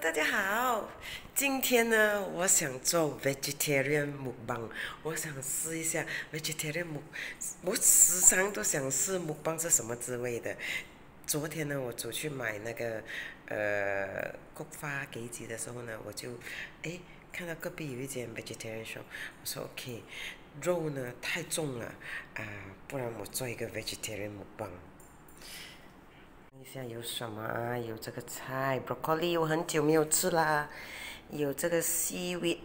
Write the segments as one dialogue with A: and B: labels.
A: 大家好，今天呢我想做 vegetarian 木棒，我想试一下 vegetarian 木，我时常都想试木棒是什么滋味的。昨天呢我出去买那个呃骨发给己的时候呢，我就，哎，看到隔壁有一间 vegetarian shop，我说 OK 肉呢太重了，啊，不然我做一个 vegetarian 木棒。看一下有什么啊？有这个菜，broccoli，我很久没有吃啦。有这个 seaweed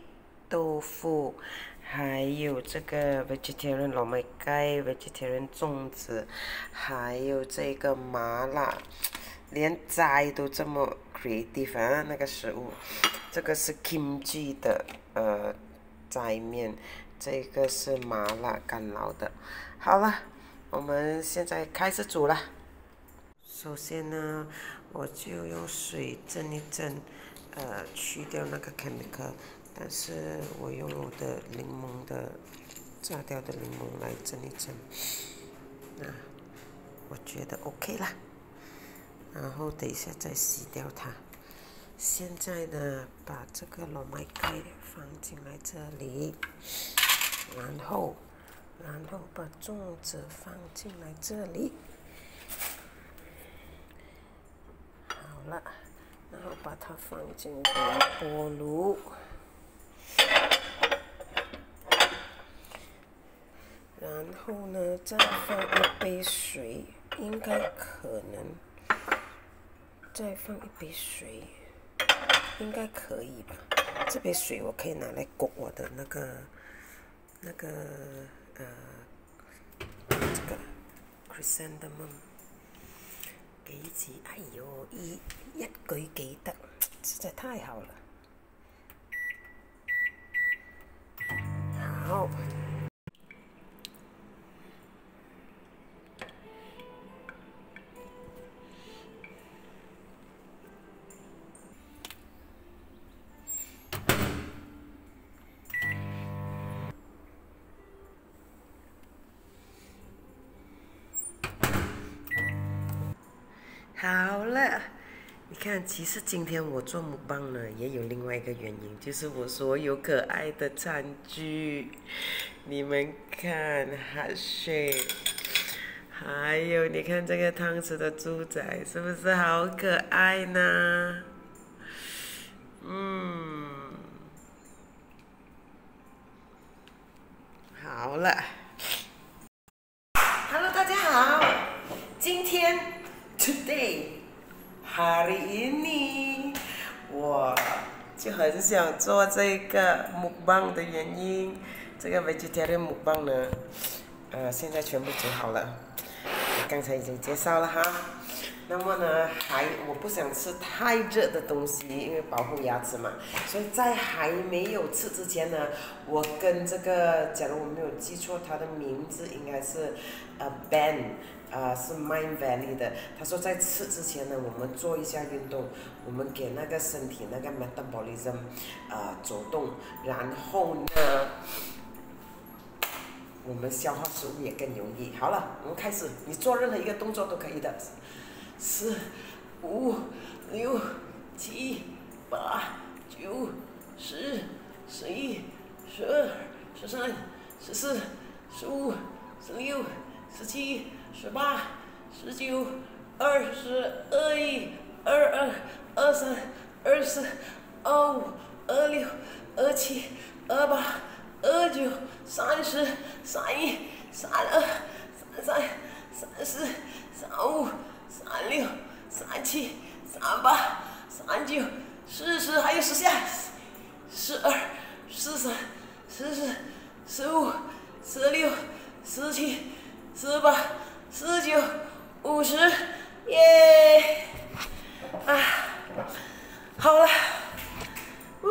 A: 豆腐，还有这个 vegetarian 糯米鸡，vegetarian 粽子，还有这个麻辣，连斋都这么 creative 啊！那个食物，这个是 kimchi 的呃斋面，这个是麻辣干捞的。好了，我们现在开始煮了。首先呢，我就用水蒸一蒸，呃，去掉那个 chemical，但是我用我的柠檬的榨掉的柠檬来蒸一蒸，那我觉得 OK 啦。然后等一下再洗掉它。现在呢，把这个糯米鸡放进来这里，然后，然后把粽子放进来这里。了，然后把它放进微波炉，然后呢，再放一杯水，应该可能，再放一杯水，应该可以吧？这杯水我可以拿来裹我的那个，那个呃，这个 chrysanthemum。几字，哎呦，一一举几得，实在太好了。好。好了，你看，其实今天我做木棒呢，也有另外一个原因，就是我所有可爱的餐具，你们看，哈水，还有你看这个汤匙的猪仔，是不是好可爱呢？嗯，好了，Hello，大家好，今天。Today, hari ini，我就很想做这个木棒的原因，这个 vegetarian 木棒呢，呃，现在全部煮好了，刚才已经介绍了哈。那么呢，还我不想吃太热的东西，因为保护牙齿嘛。所以在还没有吃之前呢，我跟这个，假如我没有记错，他的名字应该是，呃，Ben，啊，是 Mind Valley 的。他说在吃之前呢，我们做一下运动，我们给那个身体那个 metabolism，啊，走动，然后呢，我们消化食物也更容易。好了，我们开始，你做任何一个动作都可以的。四、五、六、七、八、九、十、十一、十二、十三、十四、十五、十六、十七、十八、十九、二十、二一、二二、二三、二四、二五、二六、二七、二八、二九、三十、三一、三二、三三、三四、三五。三六、三七、三八、三九、四十，还有十下，十二、十三、十四、十五、十六、十七、十八、四九、五十，耶！啊，好了，呜，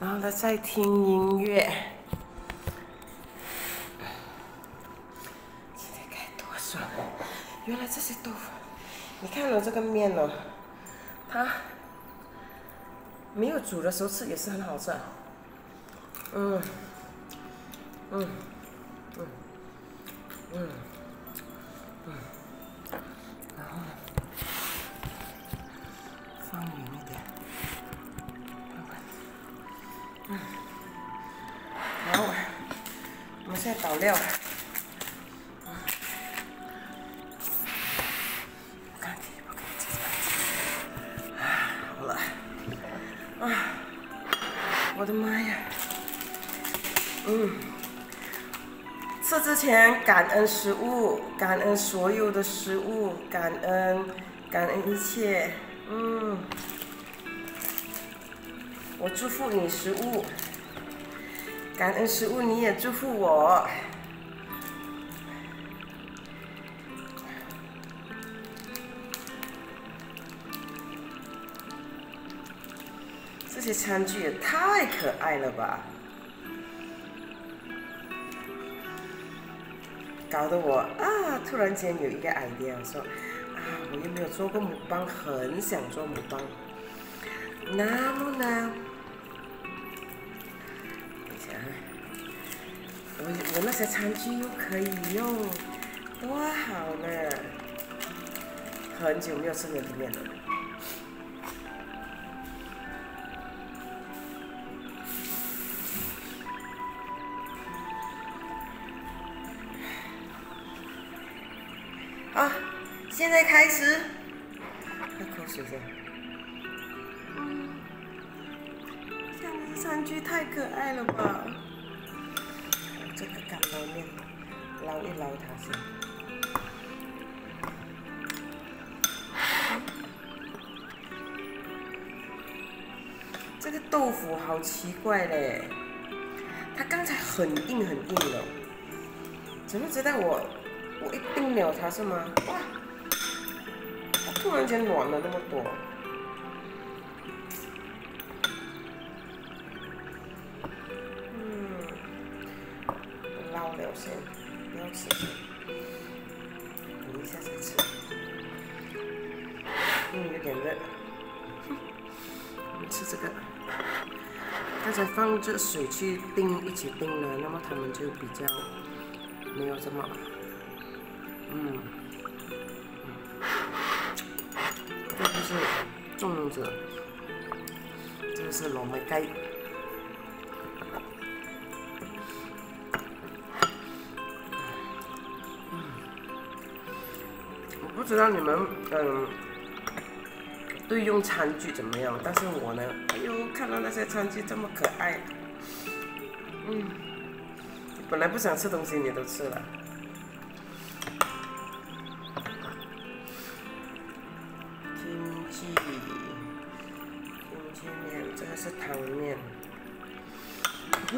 A: 然后呢，再听音乐。今天该多爽原来这些豆腐，你看了这个面哦，它没有煮的时候吃也是很好吃，嗯，嗯，我的妈呀！嗯，吃之前感恩食物，感恩所有的食物，感恩，感恩一切。嗯，我祝福你食物，感恩食物，你也祝福我。些餐具也太可爱了吧！搞得我啊，突然间有一个 idea，说啊，我又没有做过木棒，很想做木棒，那么呢？等一下，我我那些餐具又可以用，多好呢！很久没有吃面皮面了。在开始，喝口水先。这样的餐具太可爱了吧！这个干捞面，捞一捞它先。这个豆腐好奇怪嘞，它刚才很硬很硬的，怎么知道我？我一定了它是吗？哇！突然间软了那么多。嗯，捞了先，不要吃。等一下再吃。嗯，有点热。我们吃这个。刚才放着水去冰，一起冰了，那么它们就比较没有这么。嗯，是粽子，这个是糯米鸡。我不知道你们嗯对用餐具怎么样，但是我呢，哎呦，看到那些餐具这么可爱，嗯，本来不想吃东西，你都吃了。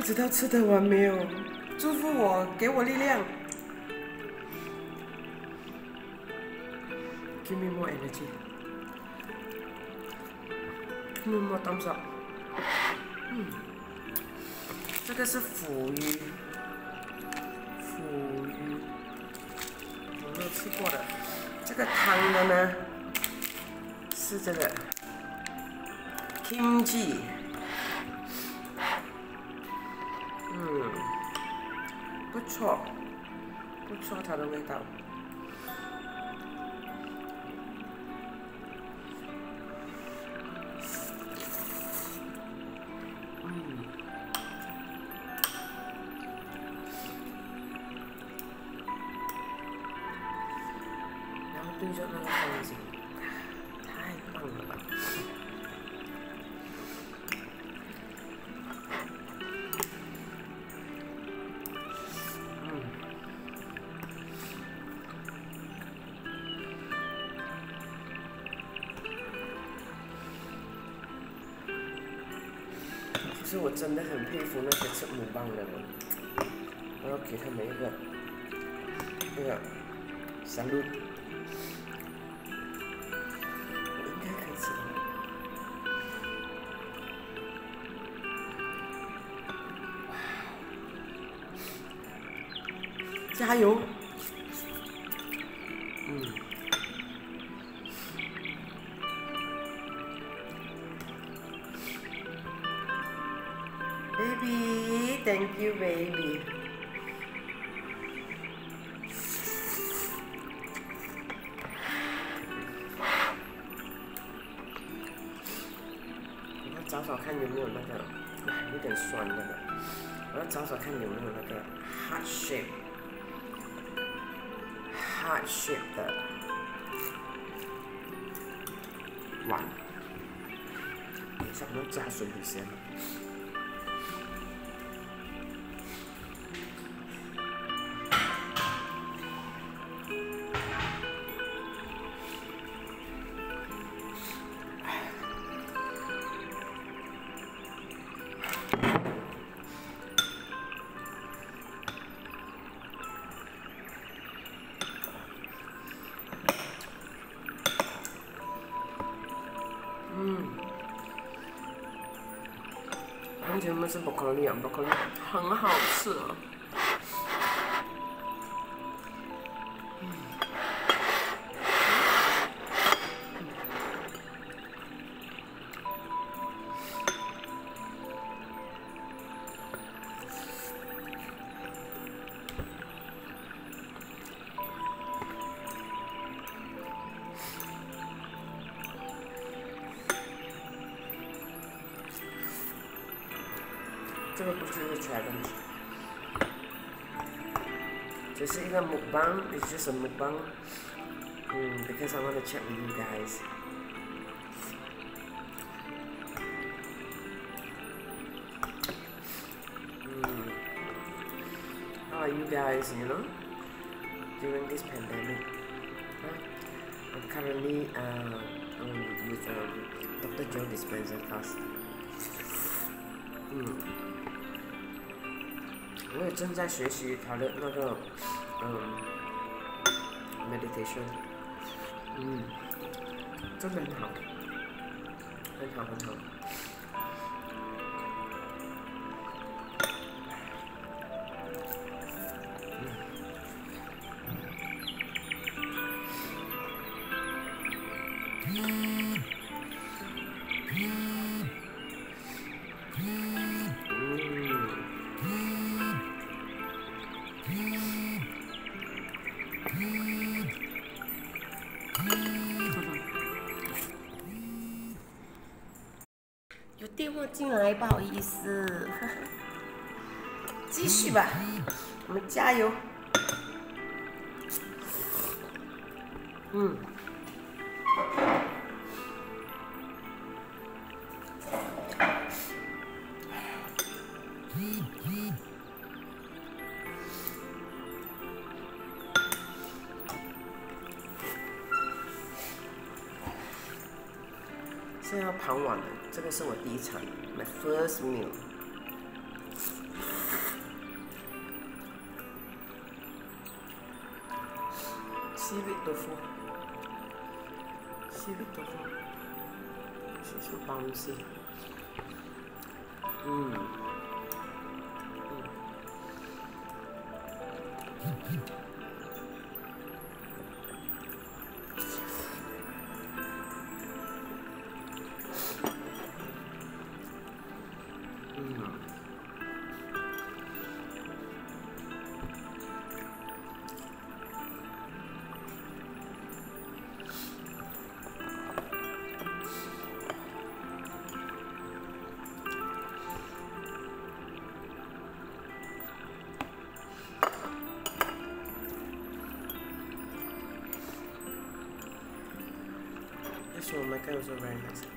A: 不知道吃得完没有？祝福我，给我力量。Give me more energy. Give me more thumbs up. 嗯，这个是腐鱼，腐鱼，我没有吃过的。这个汤的呢，是这个。经不错，不错，它的味道。嗯，然后对着那个东西。其实我真的很佩服那些吃母棒的人，我要给他们一个那个香露，我应该可以吃的。加油！嗯。thank you, baby. 我找找看有没有那个，有点酸的。 我要找找看有没有那个 heart shape，heart shape 的碗，想要加水一些。 是巧克力啊，巧克力很好吃 to complete the challenge. So seeing a mukbang It's just a mukbang hmm, mm, because I want to chat with you guys. Mm. How are you guys, you know, during this pandemic? Huh? I'm currently uh, um, with um, Dr. Joe Dispenser class. Mm. 我也正在学习他的那个，嗯，meditation，嗯，真的很好，很好很好。进来，不好意思，继续吧，我们加油。嗯。这要盘完了，这个是我第一场，my first meal。My cat was very nice.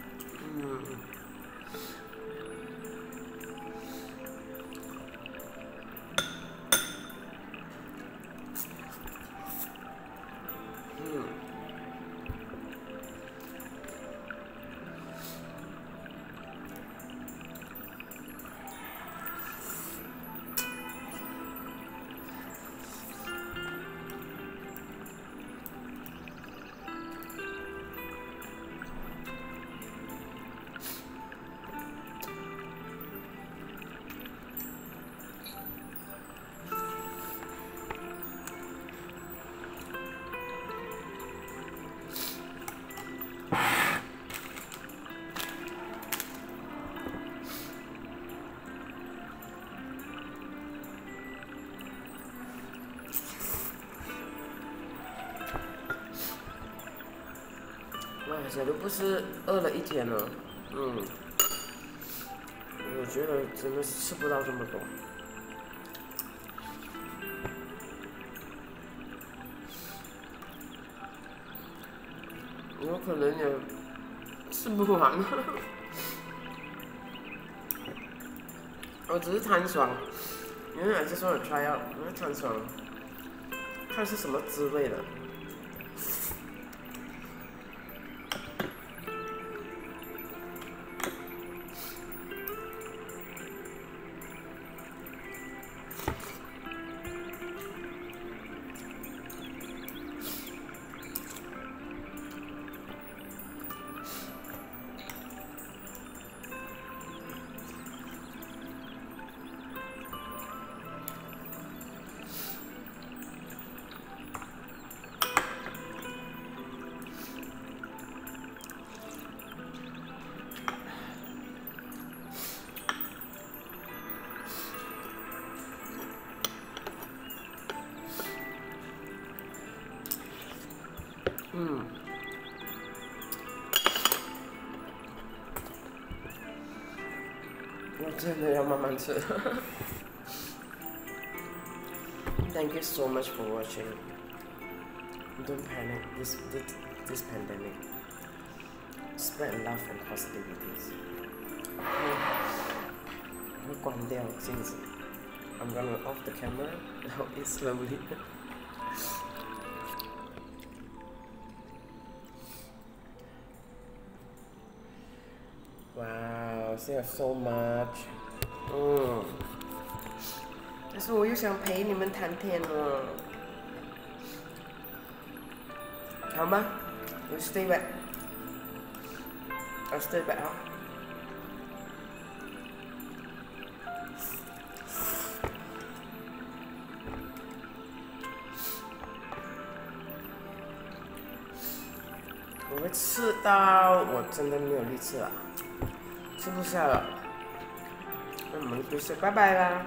A: 哎，这都不是饿了一天了，嗯，我觉得真的是吃不到这么多。有可能也吃不完了，我只是贪爽，因为还是说我 try out，贪爽，看是什么滋味的。Thank you so much for watching. Don't panic this, this, this pandemic. Spread love and positivities. Since I'm gonna off the camera now, it's slowly. Wow, there's so much. 嗯，但是我又想陪你们谈天了，好吗？You stay back. I'll stay back 啊。我会吃到我真的没有力气了，吃不下了，那我们就先拜拜啦。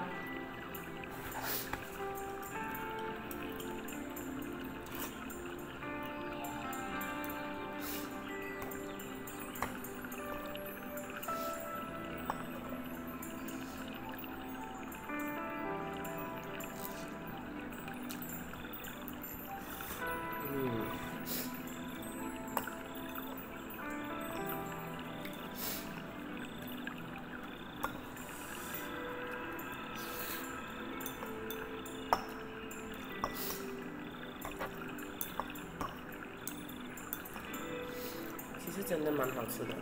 A: 真的蛮好吃的。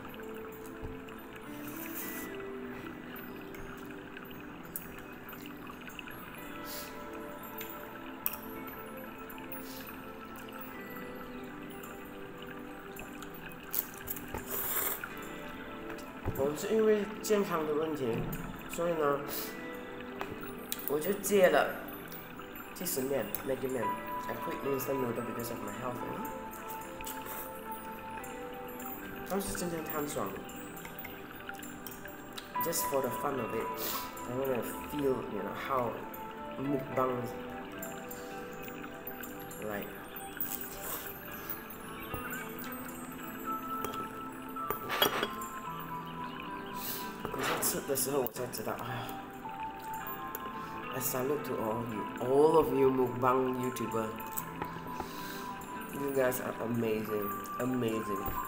A: 我是因为健康的问题，所以呢，我就戒了即食面麦片面，I quit instant noodle because of my health. 当时真正贪爽，just for the fun of it. I wanna feel, you know, how mukbang like. 可是吃的时候我才知道，哎，I salute to all of you, all of you mukbang YouTuber. You guys are amazing, amazing.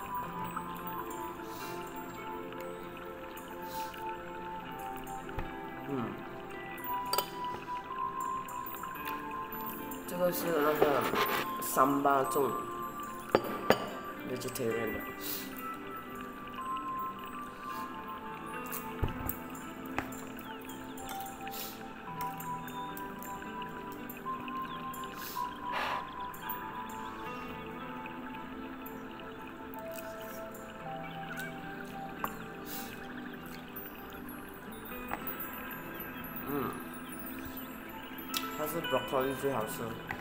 A: 就是那个三八粽，vegetarian 的。嗯，它是 broccoli 最好吃。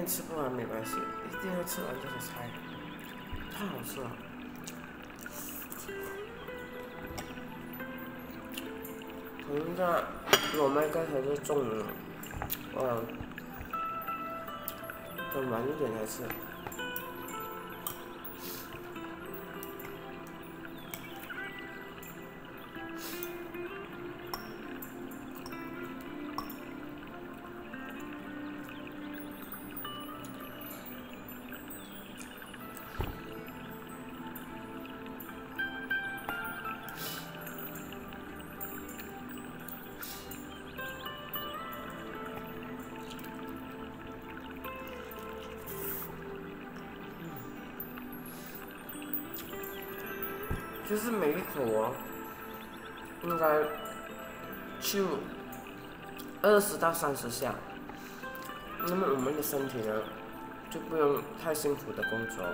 A: 天吃不完没关系，一定要吃完这个菜，太好吃了。现在我们刚才是中了，我，等晚一点再吃。就是每一口哦，应该就二十到三十下，那么我们的身体呢，就不用太辛苦的工作，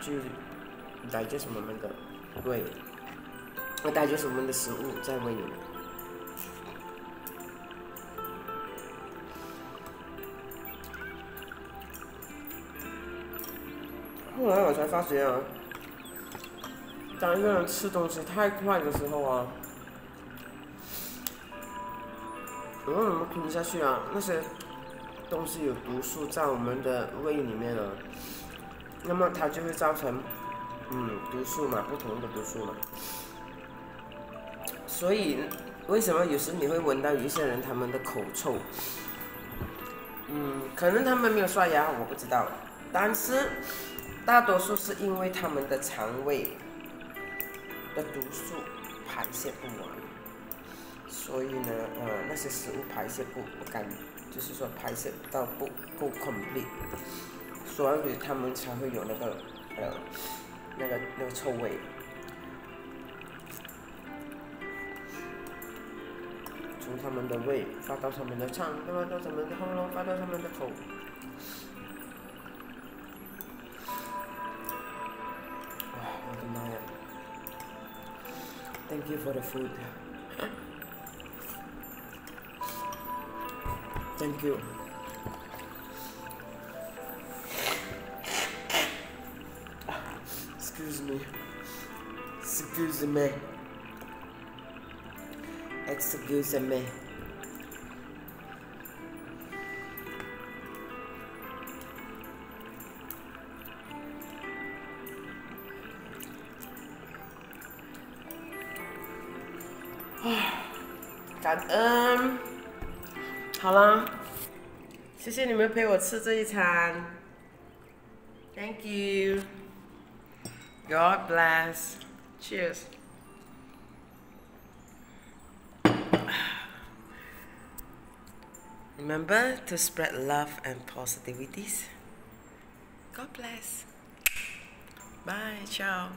A: 去来就是我们的胃，那带就是我们的食物在胃里。后来我才发觉啊。当一个人吃东西太快的时候啊，如果我们吞下去啊，那些东西有毒素在我们的胃里面了，那么它就会造成，嗯，毒素嘛，不同的毒素嘛。所以，为什么有时你会闻到有一些人他们的口臭？嗯，可能他们没有刷牙，我不知道，但是大多数是因为他们的肠胃。的毒素排泄不完，所以呢，呃，那些食物排泄不不干，就是说排泄到不够 complete，所以他们才会有那个呃那个那个臭味，从他们的胃发到他们的肠，对吧？到他们的喉咙，发到他们的口。For the food. Thank you. Excuse me. Excuse me. Excuse me. 感恩，好了，谢谢你们陪我吃这一餐，Thank you, God bless, Cheers. Remember to spread love and positivities. God bless. Bye, ciao.